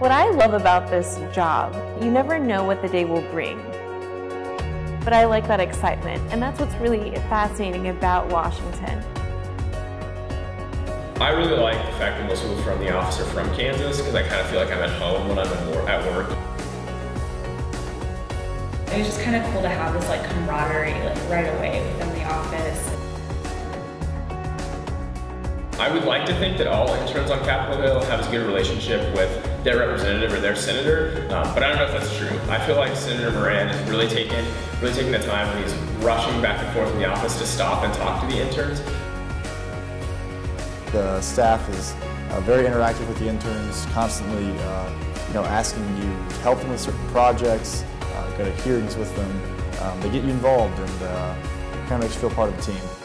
What I love about this job, you never know what the day will bring. But I like that excitement, and that's what's really fascinating about Washington. I really like the fact that most people from the office are from Kansas because I kind of feel like I'm at home when I'm at work. It was just kind of cool to have this like camaraderie like right away I would like to think that all interns on Capitol Hill have as good a relationship with their representative or their senator, um, but I don't know if that's true. I feel like Senator Moran is really taking, really taking the time when he's rushing back and forth in the office to stop and talk to the interns. The staff is uh, very interactive with the interns, constantly uh, you know, asking you to help them with certain projects, uh, go to hearings with them. Um, they get you involved and uh, kind of makes you feel part of the team.